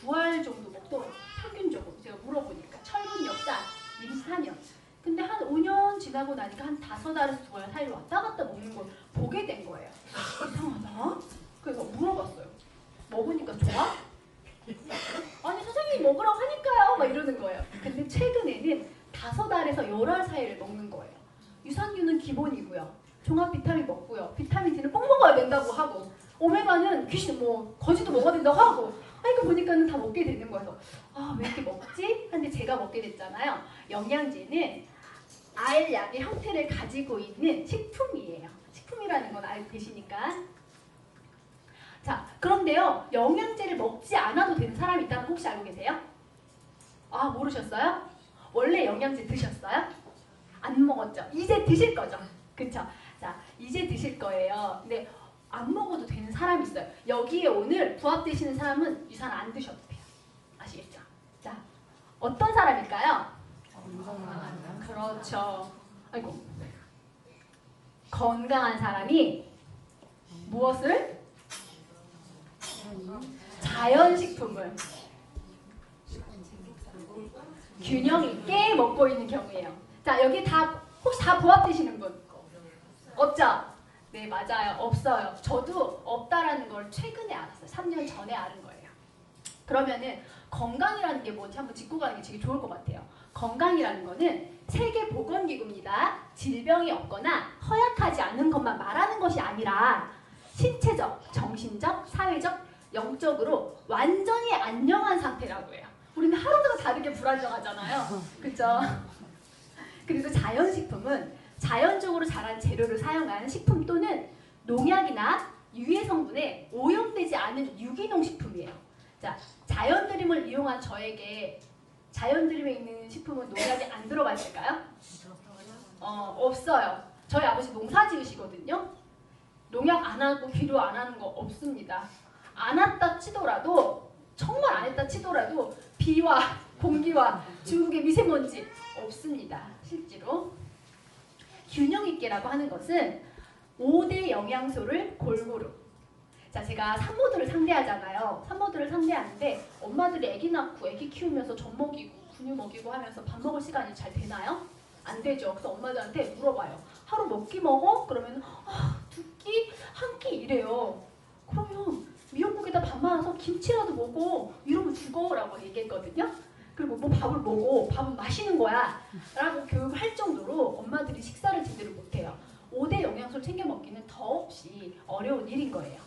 두 알 정도 먹도록 평균적으로 제가 물어보니까 철분 역사 임시 4년. 근데 한 5년 지나고 나니까 한 다섯 알에서 두알 사이로 왔다 갔다 먹는 걸 보게 된 거예요. 이상하다. 그래서 물어봤어요. 먹으니까 좋아? 아니 선생님이 먹으라고 하니까요. 막 이러는 거예요. 근데 최근에는 다섯 알에서 열알 사이를 먹는 거예요. 유산균은 기본이고요. 종합 비타민 먹고요. 비타민 D는 꼭 먹어야 된다고 하고 오메가는 귀신 뭐 거지도 먹어야 된다고 하고 하니까 보니까는 다 먹게 되는 거예요. 아 왜 이렇게 먹지? 근데 제가 먹게 됐잖아요. 영양제는 알약의 형태를 가지고 있는 식품이에요. 식품이라는 건 알고 계시니까. 자 그런데요 영양제를 먹지 않아도 되는 사람이 있다는 거 혹시 알고 계세요? 아 모르셨어요? 원래 영양제 드셨어요? 안 먹었죠? 이제 드실 거죠? 그쵸? 자 이제 드실 거예요. 근데 안 먹어도 되는 사람이 있어요. 여기에 오늘 부합되시는 사람은 유산 안 드셔도 돼요. 아시겠죠? 자, 어떤 사람일까요? 그렇죠. 아이고. 건강한 사람이 무엇을? 자연식품을 균형 있게 먹고 있는 경우예요. 자, 여기 다 혹시 다 부합되시는 분? 없죠? 네, 맞아요. 없어요. 저도 없다라는 걸 최근에 알았어요. 3년 전에 알은 거예요. 그러면은 건강이라는 게 뭔지 한번 짚고 가는 게 되게 좋을 것 같아요. 건강이라는 거는 세계보건기구입니다. 질병이 없거나 허약하지 않은 것만 말하는 것이 아니라 신체적, 정신적, 사회적, 영적으로 완전히 안녕한 상태라고 해요. 우리는 하루가 다르게 불안정하잖아요. 그렇죠? 그리고 자연식품은 자연적으로 자란 재료를 사용한 식품 또는 농약이나 유해 성분에 오염되지 않은 유기농 식품이에요. 자, 자연 드림을 이용한 저에게 자연 드림에 있는 식품은 농약이 안 들어가 있을까요? 어, 없어요. 저희 아버지 농사 지으시거든요. 농약 안 하고 비료 안 하는 거 없습니다. 안 했다 치더라도 정말 안 했다 치더라도 비와 공기와 중국의 미세먼지 없습니다. 실제로 균형 있게라고 하는 것은 5대 영양소를 골고루 자 제가 산모들을 상대하잖아요. 산모들을 상대하는데 엄마들이 아기 낳고 아기 키우면서 젖 먹이고 분유 먹이고 하면서 밥 먹을 시간이 잘 되나요? 안 되죠. 그래서 엄마들한테 물어봐요. 하루 몇 끼 먹어? 그러면 아, 두 끼, 한 끼 이래요. 그러면 미역국에다 밥 말아서 김치라도 먹어. 이러면 죽어라고 얘기했거든요. 그리고 뭐 밥을 먹어. 밥은 마시는 거야. 라고 교육할 정도로 엄마들이 식사를 제대로 못해요. 5대 영양소를 챙겨 먹기는 더없이 어려운 일인 거예요.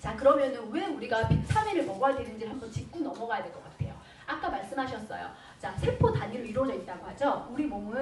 자 그러면은 왜 우리가 비타민을 먹어야 되는지 한번 짚고 넘어가야 될 것 같아요. 아까 말씀하셨어요. 자 세포 단위로 이루어져 있다고 하죠. 우리 몸은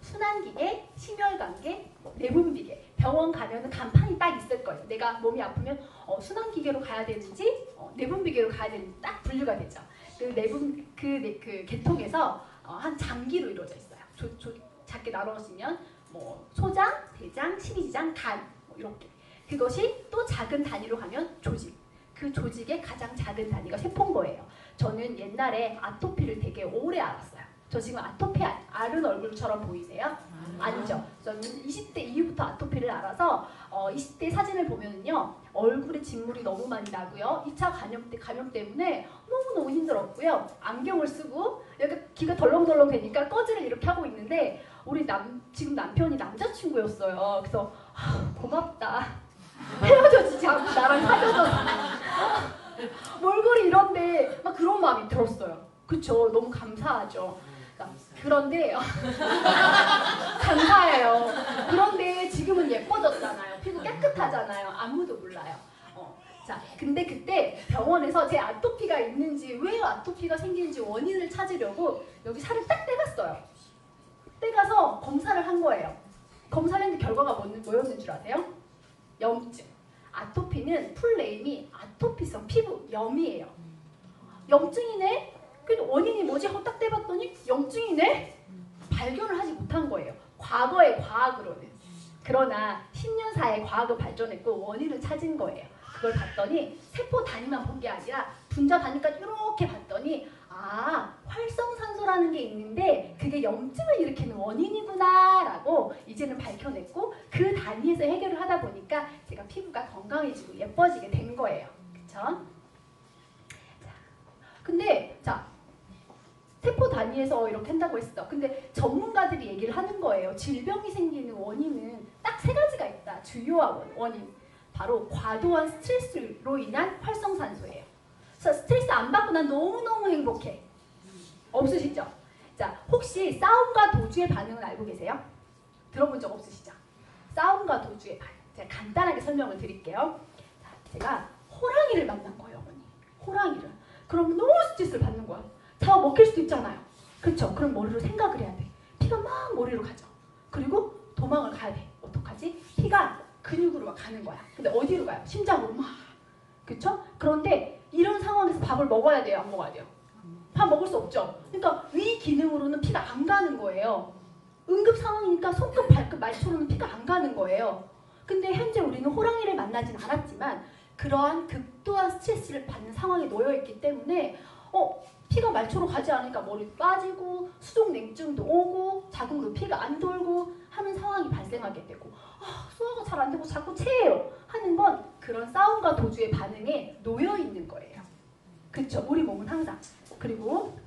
순환기계, 심혈관계, 내분비계. 병원 가면은 간판이 딱 있을 거예요. 내가 몸이 아프면 어, 순환기계로 가야 되는지 어, 내분비계로 가야 되는지 딱 분류가 되죠. 그 내분 그, 내- 그 계통에서 어, 한 장기로 이루어져 있어요. 조, 조, 작게 나눠지면 뭐 소장, 대장, 십이지장, 간 뭐 이렇게. 그것이 또 작은 단위로 가면 조직. 그 조직의 가장 작은 단위가 세포인 거예요. 저는 옛날에 아토피를 되게 오래 알았어요. 저 지금 아토피 아- 앓은 얼굴처럼 보이세요? 아니죠. 저는 20대 이후부터 아토피를 알아서 어, 20대 사진을 보면은요 얼굴에 진물이 너무 많이 나고요. 2차 감염 때 감염 때문에 너무 너무 힘들었고요. 안경을 쓰고 약간 귀가 덜렁덜렁 되니까 꺼지를 이렇게 하고 있는데 우리 남 지금 남편이 남자친구였어요. 그래서 아, 고맙다. 헤어져지지 않고 나랑 사귀어졌어. 몰골이 이런데 막 그런 마음이 들었어요. 그쵸? 너무 감사하죠. 그러니까 그런데 감사해요. 그런데 지금은 예뻐졌잖아요. 피부 깨끗하잖아요. 아무도 몰라요. 어. 자, 근데 그때 병원에서 제 아토피가 있는지 왜 아토피가 생기는지 원인을 찾으려고 여기 살을 딱 떼갔어요. 떼가서 검사를 한 거예요. 검사를 했는데 결과가 뭐- 뭐였는 줄 아세요? 염증. 아토피는 풀네임이 아토피성 피부 염이에요. 염증이네? 그래도 원인이 뭐지? 하고 딱 떼봤더니 염증이네? 발견을 하지 못한 거예요. 과거의 과학으로는. 그러나 10년 사이에 과학은 발전했고 원인을 찾은 거예요. 그걸 봤더니 세포 단위만 본 게 아니라 분자 단위까지 이렇게 봤더니 아 활성산소라는 게 있는데 그게 염증을 일으키는 원인이구나 라고 이제는 밝혀냈고 그 단위에서 해결을 하다 보니까 제가 피부가 건강해지고 예뻐지게 된 거예요. 그쵸? 자, 자, 세포 단위에서 이렇게 한다고 했어. 근데 전문가들이 얘기를 하는 거예요. 질병이 생기는 원인은 딱 세 가지가 있다. 주요한 원- 원인. 바로 과도한 스트레스로 인한 활성산소예요. 그래서 스트레스 안 받고 난 너무너무 행복해. 없으시죠? 자, 혹시 싸움과 도주의 반응을 알고 계세요? 들어본 적 없으시죠? 싸움과 도주의 반응. 제가 간단하게 설명을 드릴게요. 자, 제가 호랑이를 만난 거예요, 어머니. 호랑이를. 그럼 너무 스트레스를 받는 거야. 잡아 먹힐 수도 있잖아요. 그렇죠? 그럼 머리로 생각을 해야 돼. 피가 막 머리로 가죠. 그리고 도망을 가야 돼. 어떡하지? 피가 근육으로 막 가는 거야. 근데 어디로 가요? 심장으로 막. 그렇죠? 그런데 이런 상황에서 밥을 먹어야 돼요, 안 먹어야 돼요? 밥 먹을 수 없죠. 그러니까 위 기능으로는 피가 안 가는 거예요. 응급 상황이니까 손끝, 발끝, 말초로는 피가 안 가는 거예요. 근데 현재 우리는 호랑이를 만나진 않았지만 그러한 극도한 스트레스를 받는 상황에 놓여 있기 때문에 어 피가 말초로 가지 않으니까 머리 빠지고 수족 냉증도 오고 자궁으로 피가 안 돌고 하는 상황이 발생하게 되고 아 소화가 잘 안 되고 자꾸 체해요 하는 건 그런 싸움과 도주의 반응에 놓여 있는 거예요. 그렇죠? 우리 몸은 항상 그리고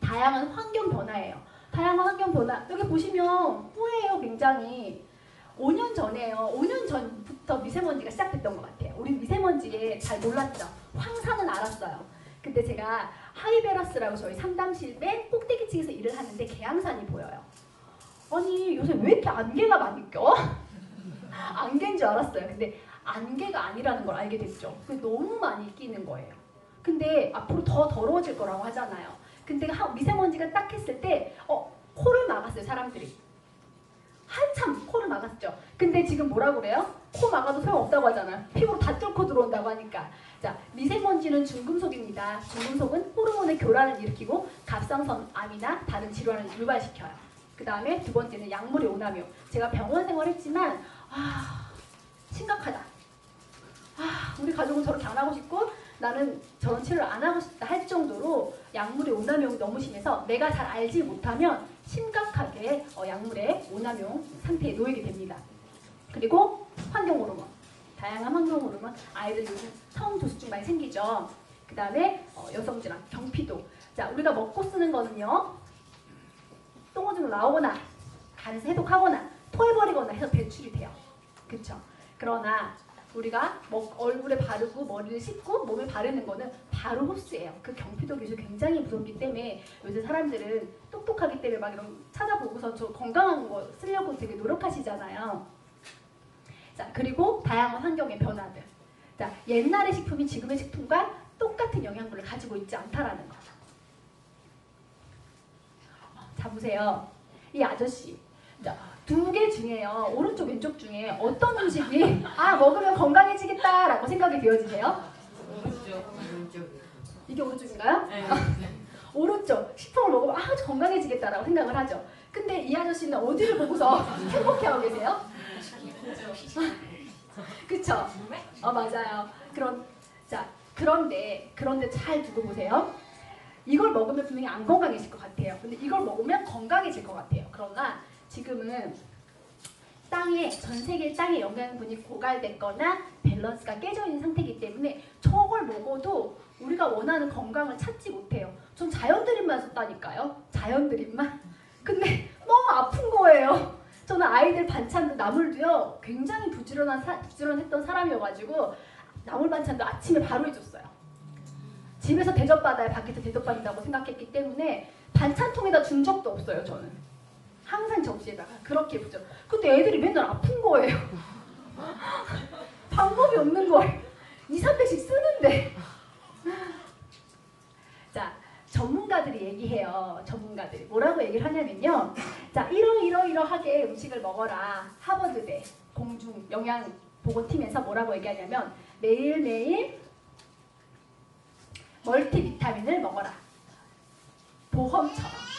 다양한 환경 변화예요. 다양한 환경 변화 여기 보시면 뿌예요 굉장히 5년 전에요. 5년 전부터 미세먼지가 시작됐던 것 같아요. 우리 미세먼지에 잘 몰랐죠. 황사는 알았어요. 근데 제가 하이베라스라고 저희 상담실 맨 꼭대기층에서 일을 하는데 개항산이 보여요. 아니 요새 왜 이렇게 안개가 많이 껴? 안개인 줄 알았어요. 근데 안개가 아니라는 걸 알게 됐죠. 너무 많이 끼는 거예요. 근데 앞으로 더 더러워질 거라고 하잖아요. 근데 하- 미세먼지가 딱 했을 때 어, 코를 막았어요 사람들이. 한참 코를 막았죠. 근데 지금 뭐라 그래요? 코 막아도 소용없다고 하잖아요. 피부로 다 뚫고 들어온다고 하니까. 자, 미세먼지는 중금속입니다. 중금속은 호르몬의 교란을 일으키고 갑상선암이나 다른 질환을 유발시켜요. 그 다음에 두 번째는 약물의 오남용. 제가 병원 생활했지만 아 심각하다. 아 우리 가족은 저렇게 안 하고 싶고 나는 저런 치료를 안 하고 싶다 할 정도로 약물의 오남용이 너무 심해서 내가 잘 알지 못하면 심각하게 어, 약물의 오남용 상태에 놓이게 됩니다. 그리고 환경 호르몬. 다양한 환경 호르몬 아이들 요즘 성조숙증 많이 생기죠. 그 다음에 어, 여성 질환, 경피도. 자 우리가 먹고 쓰는 거는요. 똥오줌 나오거나 간에서 해독하거나 토해버리거나 해서 배출이 돼요. 그쵸? 그러나 우리가 먹, 얼굴에 바르고 머리를 씻고 몸에 바르는 거는 바로 흡수예요. 그 경피도 기술 굉장히 무섭기 때문에 요새 사람들은 똑똑하기 때문에 막 이런 찾아보고서 저 건강한 거 쓰려고 되게 노력하시잖아요. 자 그리고 다양한 환경의 변화들. 자 옛날의 식품이 지금의 식품과 똑같은 영양분을 가지고 있지 않다라는 거죠. 어, 자 보세요. 이 아저씨. 두 개 중에요. 오른쪽 왼쪽 중에 어떤 음식이 아 먹으면 건강해지겠다라고 생각이 되어지세요? 오른쪽, 오른쪽. 이게 오른쪽인가요? 네. 오른쪽 식품을 먹으면 아 건강해지겠다라고 생각을 하죠. 근데 이 아저씨는 어디를 보고서 행복해하고 계세요? 그쵸? 어 맞아요. 그런 자 그런데 그런데 잘 두고 보세요. 이걸 먹으면 분명히 안 건강해질 것 같아요. 근데 이걸 먹으면 건강해질 것 같아요. 그러나 지금은 땅에 전 세계 땅에 영양분이 고갈됐거나 밸런스가 깨져 있는 상태이기 때문에 저걸 먹어도 우리가 원하는 건강을 찾지 못해요. 전 자연 드림만 썼다니까요. 자연 드림만. 근데 너무 아픈 거예요. 저는 아이들 반찬도 나물도요 굉장히 부지런한 사, 부지런했던 사람이어가지고 나물 반찬도 아침에 바로 해줬어요. 집에서 대접받아야 밖에서 대접받는다고 생각했기 때문에 반찬통에다 준 적도 없어요 저는. 항상 접시에다가 그렇게 부죠. 근데 애들이 맨날 아픈 거예요. 방법이 없는 거예요. 2, 3배씩 쓰는데. 자, 전문가들이 얘기해요. 전문가들이 뭐라고 얘기를 하냐면요. 자, 이러이러이러하게 음식을 먹어라. 하버드대 공중 영양 보건팀에서 뭐라고 얘기하냐면 매일매일 멀티비타민을 먹어라. 보험처럼.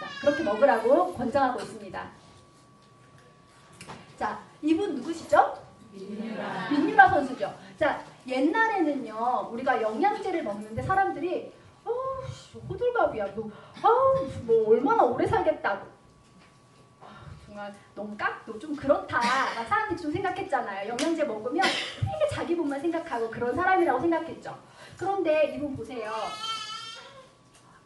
자, 그렇게 먹으라고 권장하고 있습니다. 자, 이분 누구시죠? 민유라. 선수죠. 자, 옛날에는요, 우리가 영양제를 먹는데 사람들이, 어우, 씨, 호들갑이야. 뭐, 아우, 뭐, 얼마나 오래 살겠다고. 아, 정말 너무 깍도 좀 그렇다. 막 사람들이 좀 생각했잖아요. 영양제 먹으면 되게 자기 몸만 생각하고 그런 사람이라고 생각했죠. 그런데 이분 보세요.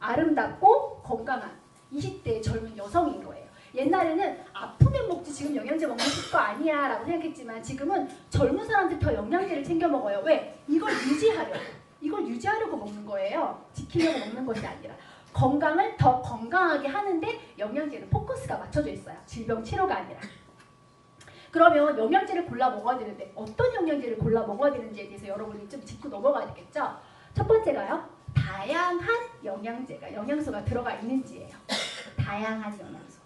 아름답고 건강한 20대의 젊은 여성인 거예요. 옛날에는 아프면 먹지 지금 영양제 먹는 거 아니야 라고 생각했지만 지금은 젊은 사람들 더 영양제를 챙겨 먹어요. 왜? 이걸 유지하려고. 이걸 유지하려고 먹는 거예요. 지키려고 먹는 것이 아니라. 건강을 더 건강하게 하는데 영양제는 포커스가 맞춰져 있어요. 질병 치료가 아니라. 그러면 영양제를 골라 먹어야 되는데 어떤 영양제를 골라 먹어야 되는지에 대해서 여러분이 좀 짚고 넘어가야 되겠죠. 첫 번째가요. 다양한 영양제가 영양소가 들어가 있는지예요. 다양한 영양소.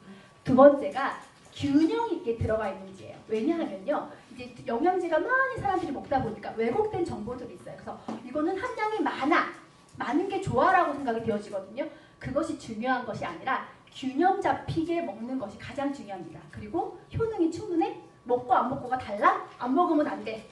두 번째가 균형 있게 들어가 있는지예요. 왜냐하면요. 이제 영양제가 많이 사람들이 먹다 보니까 왜곡된 정보들이 있어요. 그래서 이거는 함량이 많아. 많은 게 좋아라고 생각이 되어지거든요. 그것이 중요한 것이 아니라 균형 잡히게 먹는 것이 가장 중요합니다. 그리고 효능이 충분해? 먹고 안 먹고가 달라? 안 먹으면 안 돼.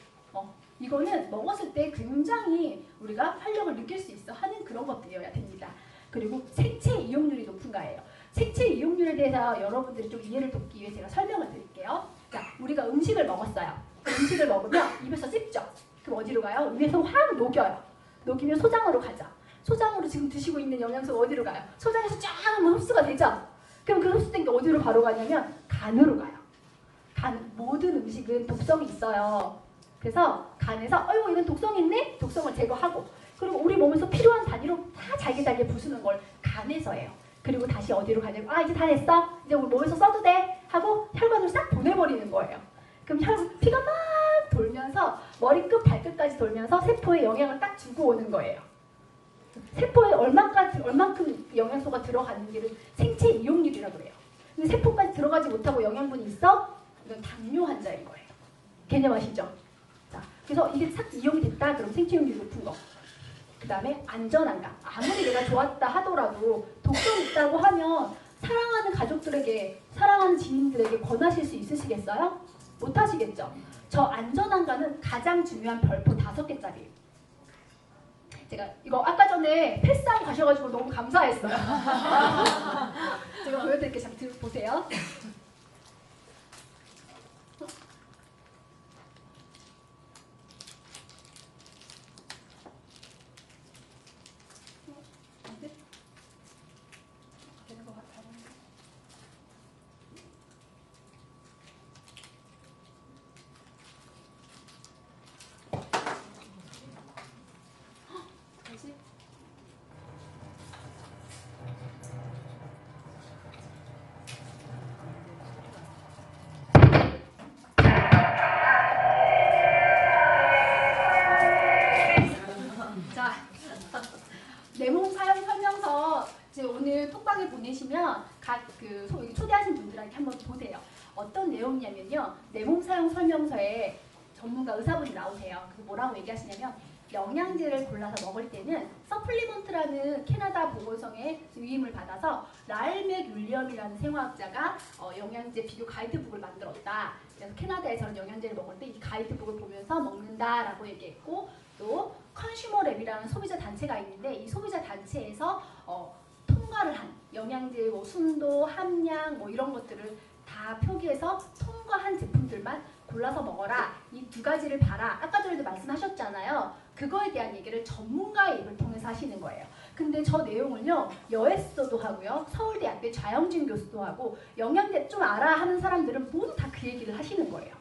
어, 이거는 먹었을 때 굉장히 우리가 활력을 느낄 수 있어 하는 그런 것들이어야 됩니다. 그리고 생체 이용률이 높은가예요. 생체 이용률에 대해서 여러분들이 좀 이해를 돕기 위해 제가 설명을 드릴게요. 자, 우리가 음식을 먹었어요. 음식을 먹으면 입에서 씹죠. 그럼 어디로 가요? 위에서 확 녹여요. 녹이면 소장으로 가죠. 소장으로 지금 드시고 있는 영양소가 어디로 가요? 소장에서 쫙 하면 흡수가 되죠. 그럼 그 흡수된 게 어디로 바로 가냐면 간으로 가요. 간 모든 음식은 독성이 있어요. 그래서 간에서 어이구 이건 독성 있네? 독성을 제거하고 그리고 우리 몸에서 필요한 단위로 다 잘게 잘게 부수는 걸 간에서 해요. 그리고 다시 어디로 가냐면 아 이제 다 됐어? 이제 우리 몸에서 써도 돼? 하고 혈관으로 싹 보내버리는 거예요. 그럼 혈 피가 막 돌면서 머리끝 발끝까지 돌면서 세포에 영향을 딱 주고 오는 거예요. 세포에 얼마까지 얼만큼 영양소가 들어가는지를 생체 이용률이라고 그래요. 근데 세포까지 들어가지 못하고 영양분이 있어? 이건 당뇨 환자인 거예요. 개념 아시죠? 자, 그래서 이게 싹 이용이 됐다. 그럼 생체 이용률 높은 거. 그 다음에 안전한가. 아무리 내가 좋았다 하더라도 독성 있다고 하면 사랑하는 가족들에게, 사랑하는 지인들에게 권하실 수 있으시겠어요? 못 하시겠죠? 저 안전한가는 가장 중요한 별표 다섯 개짜리예요. 제가 이거 아까 전에 패스하고 가셔가지고 너무 감사했어요. 제가 보여드릴게요. 잠깐 보세요. 되는 것 같아요. 뭐지? 자, 내 몸 사용 설명서 이제 오늘 톡방에 보내시면 각그 초대하신 분들한테 한번 보세요. 어떤 내 몸 사용 설명서에 전문가 의사분이 나오세요. 그래서 뭐라고 얘기하시냐면 영양제를 골라서 먹을 때는 supplement라는 캐나다 보건성의 위임을 받아서 라일맥 윌리엄이라는 생화학자가 어, 영양제 비교 가이드북을 만들었다. 그래서 캐나다에서는 영양제를 먹을 때 이 가이드북을 보면서 먹는다라고 얘기했고 또 컨슈머랩이라는 소비자 단체가 있는데 이 소비자 단체에서 어, 통과를 한 영양제 뭐 순도, 함량 뭐 이런 것들을 다 표기해서 통과한 제품들만 골라서 먹어라. 이 두 가지를 봐라. 아까 전에도 말씀하셨잖아요. 그거에 대한 얘기를 전문가의 입을 통해서 하시는 거예요. 근데 저 내용을요, 여에스도 하고요, 서울대학교 좌영진 교수도 하고, 영양제 좀 알아 하는 사람들은 모두 다 그 얘기를 하시는 거예요.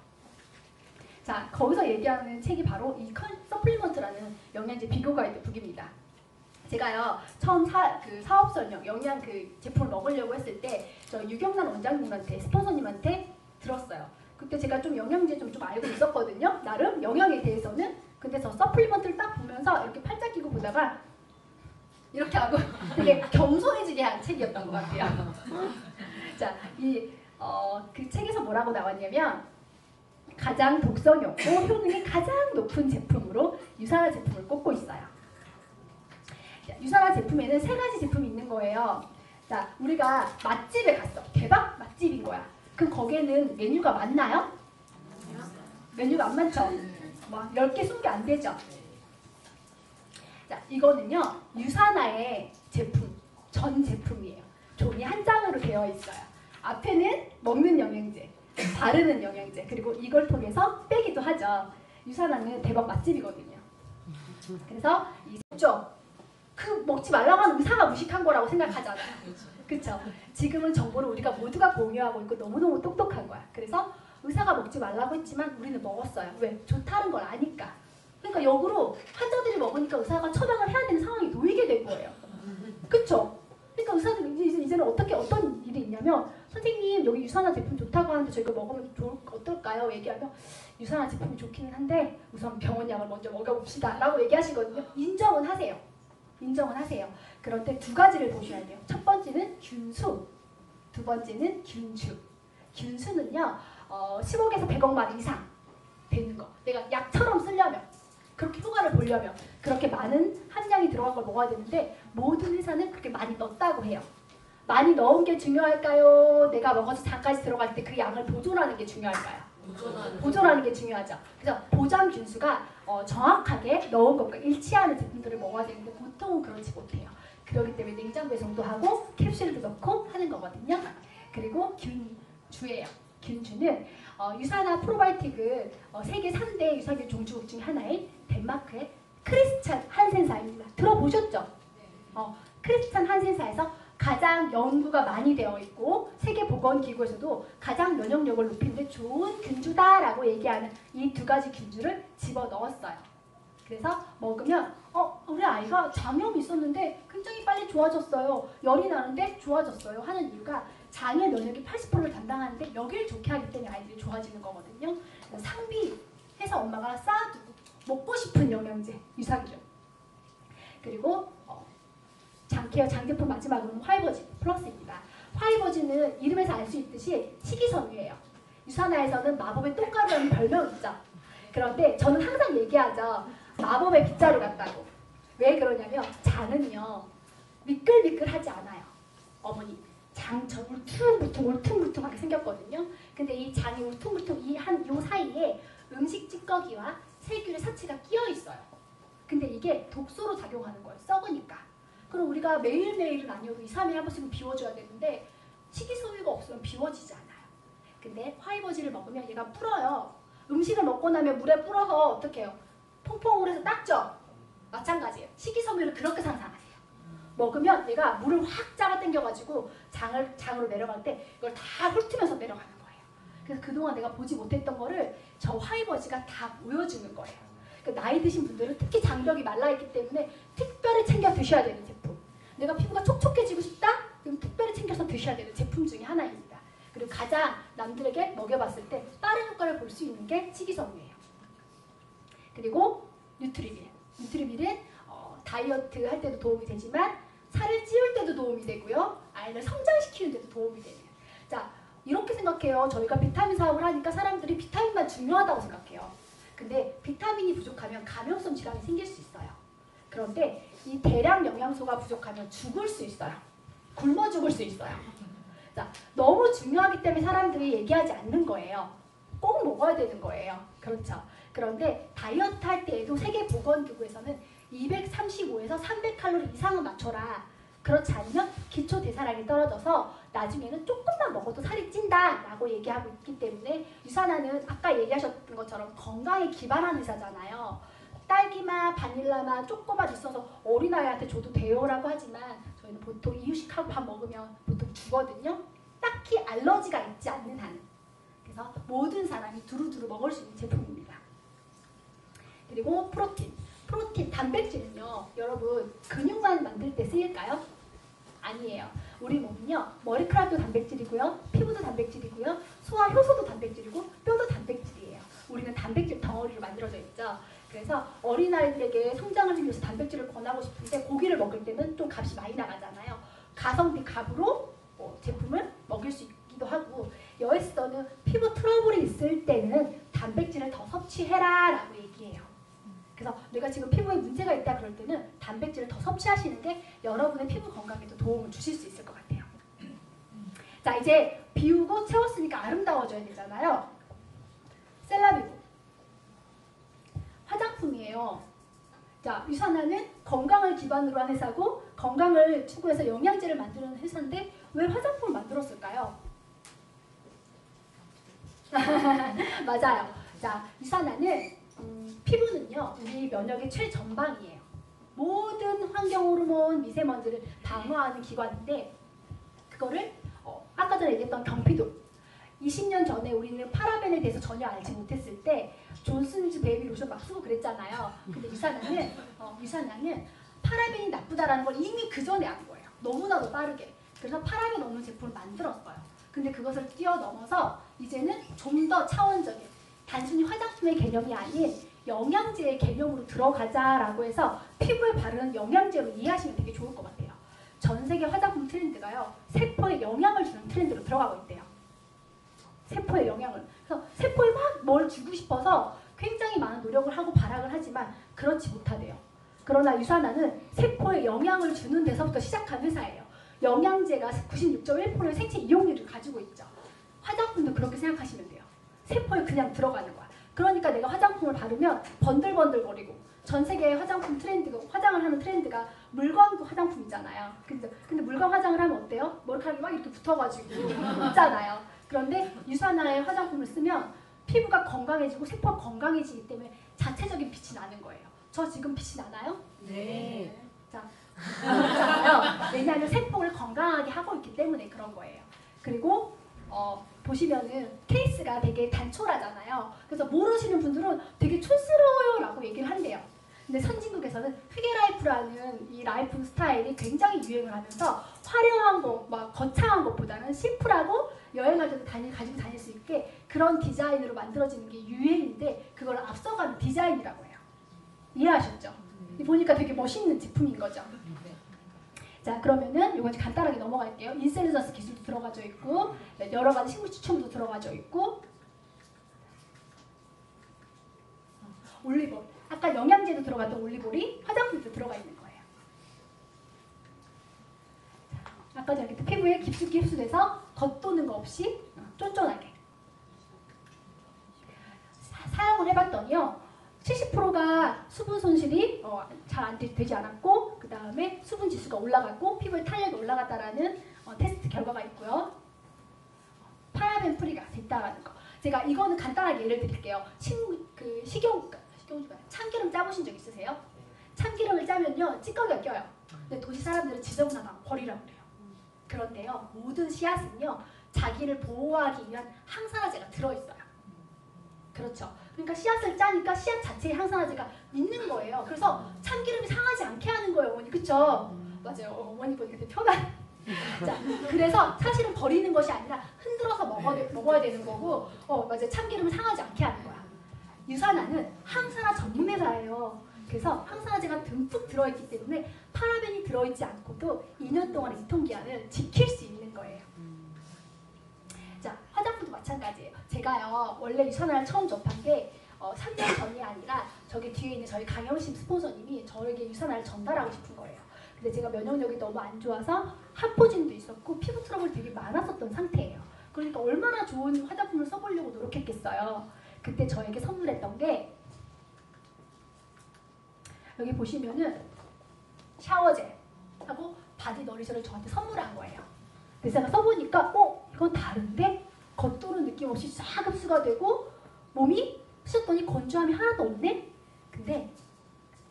자, 거기서 얘기하는 책이 바로 이 컨, supplement라는 영양제 비교 가이드 북입니다. 제가요 처음 사, 그 사업 설명 영양 그 제품을 먹으려고 했을 때 저 유경란 원장님한테 스폰서님한테 들었어요. 그때 제가 좀 영양제 좀, 좀 알고 있었거든요. 나름 영양에 대해서는 근데 저 supplement를 딱 보면서 이렇게 팔짱 끼고 보다가 이렇게 하고 되게 겸손해지게 한 책이었던 것 같아요. 자, 이 어, 그 책에서 뭐라고 나왔냐면 가장 독성이 없고 효능이 가장 높은 제품으로 유사나 제품을 꼽고 있어요. 자, 유사나 제품에는 세 가지 제품이 있는 거예요. 자, 우리가 맛집에 갔어. 대박 맛집인 거야. 그럼 거기에는 메뉴가 많나요? 메뉴가 안 많죠? 막 10개, 20개 안 되죠? 자, 이거는요. 유사나의 제품, 전 제품이에요. 종이 한 장으로 되어 있어요. 앞에는 먹는 영양제, 바르는 영양제, 그리고 이걸 통해서 빼기도 하죠. 유사나는 대박 맛집이거든요. 그래서 이죠 그 먹지 말라고 하는 의사가 무식한 거라고 생각하잖아요. 그렇죠? 지금은 정보를 우리가 모두가 공유하고 있고 너무너무 똑똑한 거야. 그래서 의사가 먹지 말라고 했지만 우리는 먹었어요. 왜? 좋다는 걸 아니까. 그러니까 역으로 환자들이 먹으니까 의사가 처방을 해야 되는 상황이 놓이게 된 거예요. 그렇죠? 그러니까 의사들이 이제, 이제는 어떻게 어떤 일이 있냐면 선생님 여기 유산화 제품 좋다고 하는데 저희가 먹으면 좋을 어떨까요? 얘기하면 유산화 제품이 좋기는 한데 우선 병원 약을 먼저 먹여봅시다 라고 얘기하시거든요. 인정은 하세요. 인정은 하세요. 그런데 두 가지를 보셔야 돼요. 첫 번째는 균수, 두 번째는 균주. 균수는요, 어, 10억에서 100억 마리 이상 되는 거. 내가 약처럼 쓰려면, 그렇게 효과를 보려면, 그렇게 많은 함량이 들어간 걸 먹어야 되는데, 모든 회사는 그렇게 많이 넣었다고 해요. 많이 넣은 게 중요할까요? 내가 먹어서 장까지 들어갈 때 그 양을 보존하는 게 중요할까요? 도전하는 보존하는 게 중요하죠. 그래서 보장 균수가 어, 정확하게 넣은 것과 일치하는 제품들을 먹어야 되는데 보통은 그렇지 못해요. 그렇기 때문에 냉장 배송도 하고 캡슐도 넣고 하는 거거든요. 그리고 균주예요. 균주는 어, 유산화 프로바이오틱은 어, 세계 3대 유산균 종주국 중 하나인 덴마크의 크리스찬 한센사입니다. 들어보셨죠? 어, 크리스찬 한센사에서 가장 연구가 많이 되어 있고 세계보건기구에서도 가장 면역력을 높이는데 좋은 균주다라고 얘기하는 이 두 가지 균주를 집어 넣었어요. 그래서 먹으면 어 우리 아이가 장염이 있었는데 굉장히 빨리 좋아졌어요. 열이 나는데 좋아졌어요. 하는 이유가 장의 면역이 80%를 담당하는데 여기를 좋게 하기 때문에 아이들이 좋아지는 거거든요. 상비해서 엄마가 쌓아두고 먹고 싶은 영양제 유산균 그리고 어, 장케어 장제품 마지막으로는 화이버진 플러스입니다. 화이버진은 이름에서 알 수 있듯이 식이섬유예요. 유산화에서는 마법의 똥가루라는 별명 있죠. 그런데 저는 항상 얘기하죠. 마법의 빗자루 같다고. 왜 그러냐면 장은요 미끌미끌하지 않아요. 어머니 장저 울퉁불퉁 울퉁불퉁하게 생겼거든요. 근데 이 장이 울퉁불퉁 이한요 사이에 음식 찌꺼기와 세균의 사체가 끼어 있어요. 근데 이게 독소로 작용하는 거예요. 썩으니까. 그럼 우리가 매일매일은 아니어도 2, 3일에 한 번씩은 비워줘야 되는데 식이섬유가 없으면 비워지지 않아요. 근데 화이버지를 먹으면 얘가 불어요. 음식을 먹고 나면 물에 불어서 어떻게 해요? 퐁퐁을 해서 닦죠? 마찬가지예요. 식이섬유를 그렇게 상상하세요. 먹으면 얘가 물을 확 잡아 당겨가지고 장을, 장으로 내려갈 때 이걸 다 훑으면서 내려가는 거예요. 그래서 그동안 내가 보지 못했던 거를 저 화이버지가 다 보여주는 거예요. 그 나이 드신 분들은 특히 장벽이 말라있기 때문에 특별히 챙겨 드셔야 되는 제품. 내가 피부가 촉촉해지고 싶다? 그럼 특별히 챙겨서 드셔야 되는 제품 중에 하나입니다. 그리고 가장 남들에게 먹여봤을 때 빠른 효과를 볼 수 있는 게 식이섬유예요. 그리고 뉴트리빌. 뉴트리빌은 어, 다이어트 할 때도 도움이 되지만 살을 찌울 때도 도움이 되고요. 아이를 성장시키는 데도 도움이 돼요. 자, 이렇게 생각해요. 저희가 비타민 사업을 하니까 사람들이 비타민만 중요하다고 생각해요. 근데 비타민이 부족하면 감염성 질환이 생길 수 있어요. 그런데 이 대량 영양소가 부족하면 죽을 수 있어요. 굶어 죽을 수 있어요. 자, 너무 중요하기 때문에 사람들이 얘기하지 않는 거예요. 꼭 먹어야 되는 거예요. 그렇죠. 그런데 다이어트 할 때에도 세계보건기구에서는 235에서 300칼로리 이상은 맞춰라. 그렇지 않으면 기초 대사량이 떨어져서 나중에는 조금만 먹어도 살이 찐다 라고 얘기하고 있기 때문에 유산화는 아까 얘기하셨던 것처럼 건강에 기반한 의사잖아요. 딸기맛, 바닐라맛, 초코맛 있어서 어린아이한테 줘도 돼요라고 하지만 저희는 보통 이유식하고 밥 먹으면 보통 주거든요. 딱히 알러지가 있지 않는 한. 그래서 모든 사람이 두루두루 먹을 수 있는 제품입니다. 그리고 프로틴. 프로틴, 단백질은요. 여러분 근육만 만들 때 쓰일까요? 아니에요. 우리 몸은요. 머리카락도 단백질이고요. 피부도 단백질이고요. 소화 효소도 단백질이고 뼈도 단백질이에요. 우리는 단백질 덩어리로 만들어져 있죠. 그래서 어린아이들에게 성장을 위해서 단백질을 권하고 싶은데 고기를 먹을 때는 좀 값이 많이 나가잖아요. 가성비 값으로 뭐 제품을 먹일 수 있기도 하고 여에서는 피부 트러블이 있을 때는 단백질을 더 섭취해라 라고 얘기해요. 그래서 내가 지금 피부에 문제가 있다 그럴 때는 단백질을 더 섭취하시는 게 여러분의 피부 건강에도 도움을 주실 수 있을 것 같아요. 자 이제 비우고 채웠으니까 아름다워져야 되잖아요. 셀라비브 화장품이에요. 자 유산화는 건강을 기반으로 한 회사고 건강을 추구해서 영양제를 만드는 회사인데 왜 화장품을 만들었을까요? 맞아요. 자 유산화는 음, 피부는요 우리 면역의 최전방이에요. 모든 환경 호르몬 미세먼지를 방어하는 기관인데 그거를 어, 아까 전에 얘기했던 경피도 20년 전에 우리는 파라벤에 대해서 전혀 알지 못했을 때 존슨즈 베이비 로션 막 쓰고 그랬잖아요. 근데 유사나는 어, 유사나는 파라벤이 나쁘다라는 걸 이미 그 전에 안 거예요. 너무나도 빠르게. 그래서 파라벤 없는 제품을 만들었어요. 근데 그것을 뛰어넘어서 이제는 좀 더 차원적인 단순히 화장품의 개념이 아닌 영양제의 개념으로 들어가자라고 해서 피부에 바르는 영양제로 이해하시면 되게 좋을 것 같아요. 전 세계 화장품 트렌드가요. 세포에 영양을 주는 트렌드로 들어가고 있대요. 세포에 영향을. 그래서 세포에 막 뭘 주고 싶어서 굉장히 많은 노력을 하고 발악을 하지만 그렇지 못하대요. 그러나 유산화는 세포에 영향을 주는 데서부터 시작한 회사예요. 영양제가 96.1%의 생체 이용률을 가지고 있죠. 화장품도 그렇게 생각하시면 돼요. 세포에 그냥 들어가는 거야. 그러니까 내가 화장품을 바르면 번들번들거리고 전 세계의 화장품 트렌드가 화장을 하는 트렌드가 물광 화장품이잖아요. 근데 근데 물광 화장을 하면 어때요? 머리카락이 막 이렇게 붙어가지고 있잖아요. 그런데 유사나의 화장품을 쓰면 피부가 건강해지고 세포가 건강해지기 때문에 자체적인 빛이 나는 거예요. 저 지금 빛이 나나요? 네. 그렇잖아요. 왜냐하면 세포를 건강하게 하고 있기 때문에 그런 거예요. 그리고 어, 보시면은 케이스가 되게 단촐하잖아요. 그래서 모르시는 분들은 되게 촌스러워요 라고 얘기를 한대요. 근데 선진국에서는 hygge life라는 이 라이프 스타일이 굉장히 유행을 하면서 화려한 거, 막 거창한 것보다는 심플하고 여행할 때도 다니, 가지고 다닐 수 있게 그런 디자인으로 만들어지는 게 유행인데 그걸 앞서가는 디자인이라고 해요. 이해하셨죠? 보니까 되게 멋있는 제품인 거죠. 자 그러면은 이거 간단하게 넘어갈게요. 인셀루전스 기술도 들어가져 있고 네, 여러 가지 식물 추천도 들어가져 있고 어, 올리볼 아까 영양제도 들어갔던 올리볼이 화장품도 들어가 있는 거예요. 자, 아까 전에 그 피부에 깊숙이 흡수돼서 겉도는 거 없이 어, 쫀쫀하게 사- 사용을 해봤더니요. 70%가 수분 손실이 어, 잘안 되지 않았고 그 다음에 수분 지수가 올라갔고 피부의 탄력이 올라갔다라는 어, 테스트 결과가 있고요. 파라벤 프리가 됐다라는 거. 제가 이거는 간단하게 예를 드릴게요. 신, 그 식용 식용 참기름 짜보신 적 있으세요? 참기름을 짜면요 찌꺼기가 껴요. 근데 도시 사람들은 지저분하다 버리라고 그래요. 그런데요 모든 씨앗은요 자기를 보호하기 위한 항산화제가 들어있어요. 그렇죠. 그러니까 씨앗을 짜니까 씨앗 자체에 항산화제가 있는 거예요. 그래서 참기름이 상하지 않게 하는 거예요, 어머니. 그쵸? 맞아요. 어, 어머니 보니까 되게 편한. 자, 그래서 사실은 버리는 것이 아니라 흔들어서 먹어, 먹어야 되는 거고, 어, 맞아요. 참기름을 상하지 않게 하는 거야. 유산화는 항산화 전문 회사예요. 그래서 항산화제가 듬뿍 들어있기 때문에 파라벤이 들어있지 않고도 2년 동안의 유통기한을 지킬 수 있는 거예요. 자, 화장품도 마찬가지예요. 제가요, 원래 유사나를 처음 접한 게 어, 3년 전이 아니라 저기 뒤에 있는 저희 강영심 스폰서님이 저에게 유사나를 전달하고 싶은 거예요. 근데 제가 면역력이 너무 안 좋아서 하포진도 있었고 피부 트러블이 되게 많았었던 상태예요. 그러니까 얼마나 좋은 화장품을 써보려고 노력했겠어요. 그때 저에게 선물했던 게 여기 보시면은 shower gel 하고 body nourisher를 저한테 선물한 거예요. 그래서 제가 써보니까 어? 이건 다른데? 겉도는 느낌 없이 싹 흡수가 되고 몸이 쓰셨더니 건조함이 하나도 없네? 근데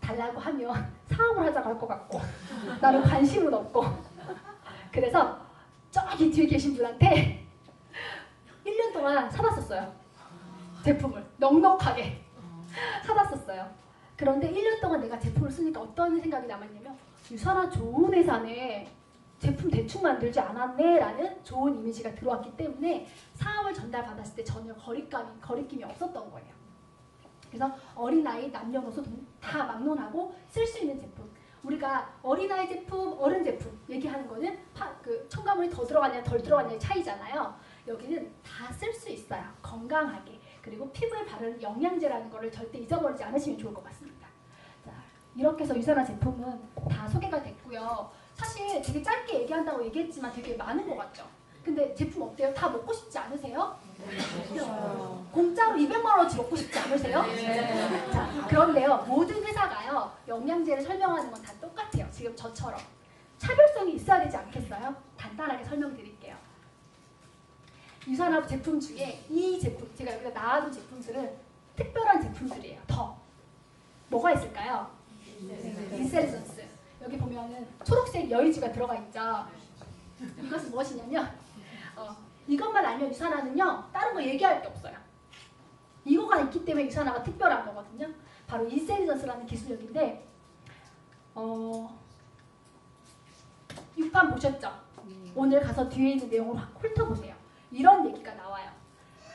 달라고 하면 사업을 하자고 할 것 같고 나는 관심은 없고. 그래서 저기 뒤에 계신 분한테 1년 동안 사봤었어요. 제품을. 넉넉하게 사봤었어요. 그런데 1년 동안 내가 제품을 쓰니까 어떤 생각이 남았냐면 유산화 좋은 회사네 제품 대충 만들지 않았네 라는 좋은 이미지가 들어왔기 때문에 사업을 전달받았을 때 전혀 거리감이, 거리낌이 없었던 거예요. 그래서 어린아이, 남녀노소 동- 다 막론하고 쓸 수 있는 제품. 우리가 어린아이 제품, 어른 제품 얘기하는 거는 파, 그 첨가물이 더 들어가냐 덜 들어가냐의 차이잖아요. 여기는 다 쓸 수 있어요. 건강하게. 그리고 피부에 바르는 영양제라는 거를 절대 잊어버리지 않으시면 좋을 것 같습니다. 자, 이렇게 해서 유산화 제품은 다 소개가 됐고요. 사실 되게 짧게 얘기한다고 얘기했지만 되게 많은 것 같죠? 근데 제품 어때요? 다 먹고 싶지 않으세요? 공짜로 200만 원어치 먹고 싶지 않으세요? 자, 그런데요. 모든 회사가요. 영양제를 설명하는 건 다 똑같아요. 지금 저처럼. 차별성이 있어야 되지 않겠어요? 간단하게 설명드릴게요. 유산화 제품 중에 이 제품, 제가 여기다 나와둔 제품들은 특별한 제품들이에요. 더. 뭐가 있을까요? 인셀전스. 여기 보면 보면은 초록색 여의주가 들어가 있죠. 이것은 무엇이냐면 어, 이것만 알면 유산화는요 다른 거 얘기할 게 없어요. 이거가 있기 때문에 유산화가 특별한 거거든요. 바로 인셀리전스라는 기술력인데 어, 6판 보셨죠? 오늘 가서 뒤에 있는 내용을 확 훑어보세요. 이런 얘기가 나와요.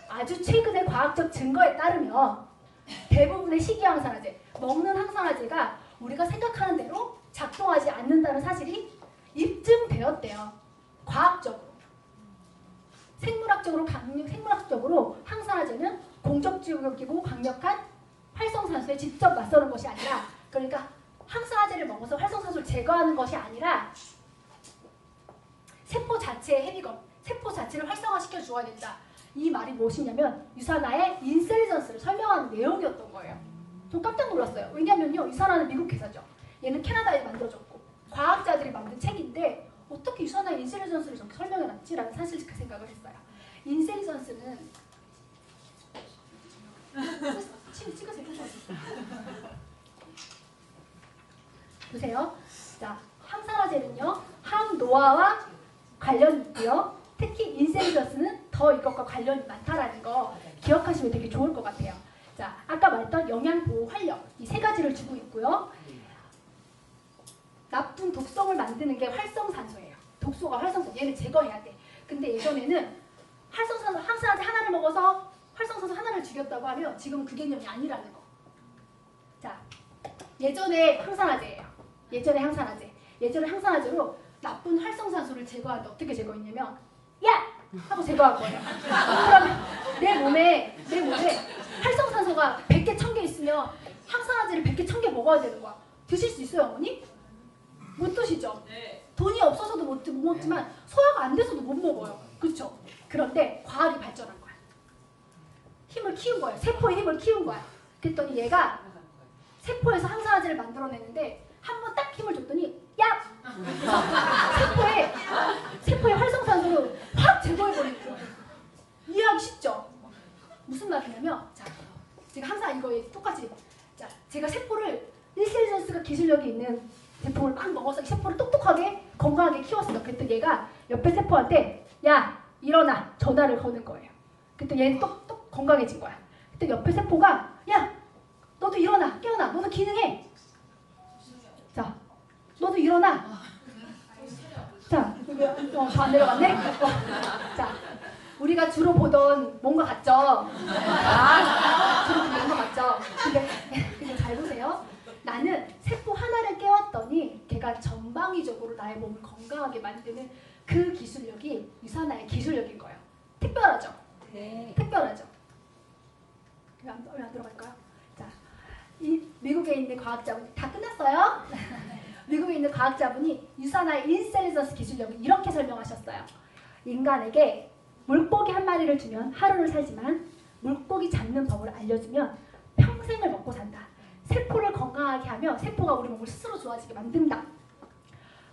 아주 최근의 과학적 증거에 따르면 대부분의 식이항산화제, 먹는 항산화제가 우리가 생각하는 대로 작동하지 않는다는 사실이 입증되었대요. 과학적으로. 생물학적으로 강력, 생물학적으로 항산화제는 공적지역이고 강력한 활성산소에 직접 맞서는 것이 아니라 그러니까 항산화제를 먹어서 활성산소를 제거하는 것이 아니라 세포 자체의 헤비건, 세포 자체를 활성화시켜 주어야 된다. 이 말이 무엇이냐면 유산화의 인셀리전스를 설명하는 내용이었던 거예요. 좀 깜짝 놀랐어요. 왜냐면요, 유산화는 미국 회사죠. 얘는 캐나다에 만들어졌고 과학자들이 만든 책인데 어떻게 유산화의 인셀리전스를 저렇게 설명해놨지라는 사실 그 생각을 했어요. 인셀리전스는 치- 찍으세요. 보세요. 자, 항산화제는요, 항노화와 관련이 있고요. 특히 인셀리전스는 더 이것과 관련이 많다라는 거 기억하시면 되게 좋을 것 같아요. 자, 아까 말했던 영양 보호 활력 이 세 가지를 주고 있고요. 나쁜 독성을 만드는 게 활성산소예요. 독소가 활성산소 얘는 제거해야 돼. 근데 예전에는 활성산소 항산화제 하나를 먹어서 활성산소 하나를 죽였다고 하면 지금 그 개념이 아니라는 거. 자, 예전에 항산화제예요. 예전에 항산화제. 예전에 항산화제로 나쁜 활성산소를 제거하는데 어떻게 제거했냐면 야! 하고 제거한 거예요. 그러면 내 몸에 내 몸에 활성산소가 100개, 1000개 있으면 항산화제를 100개, 1000개 먹어야 되는 거야. 드실 수 있어요, 어머니? 못 드시죠? 돈이 없어서도 못, 드- 못 먹지만 소화가 안 돼서도 못 먹어요. 그렇죠? 그런데 과학이 발전한 거야. 힘을 키운 거예요. 세포의 힘을 키운 거야. 그랬더니 얘가 세포에서 항산화제를 만들어내는데 한 번 딱 힘을 줬더니 야! 세포에 세포의 활성산소를 확 제거해버리는 거예요. 이해하기 쉽죠? 무슨 말이냐면 자 제가 항상 이거 똑같이 자 제가 세포를 일셀전스가 기술력이 있는 제품을 막 먹어서 이 세포를 똑똑하게 건강하게 키웠어요. 그랬더니 얘가 옆에 세포한테 야 일어나 전화를 거는 거예요. 그때 얘는 똑똑 건강해진 거야. 그때 옆에 세포가 야 너도 일어나 깨어나 너도 기능해. 자 너도 일어나. 자 어, 다안 내려갔네. 어, 자 우리가 주로 보던 뭔가 같죠? 아, 주로 보던 뭔가 같죠? 근데, 근데 잘 보세요. 나는 세포 하나를 깨웠더니 걔가 전방위적으로 나의 몸을 건강하게 만드는 그 기술력이 유산화의 기술력인 거예요. 특별하죠? 네. 특별하죠? 왜안 왜 안 들어갈까요? 자, 이 미국에 있는 과학자분 다 끝났어요? 미국에 있는 과학자분이 유산화의 인셀리전스 기술력을 이렇게 설명하셨어요. 인간에게 물고기 한 마리를 주면 하루를 살지만 물고기 잡는 법을 알려주면 평생을 먹고 산다. 세포를 건강하게 하며 세포가 우리 몸을 스스로 좋아지게 만든다.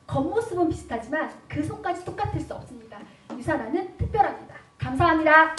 겉모습은 비슷하지만 그 속까지 똑같을 수 없습니다. 유산화는 특별합니다. 감사합니다.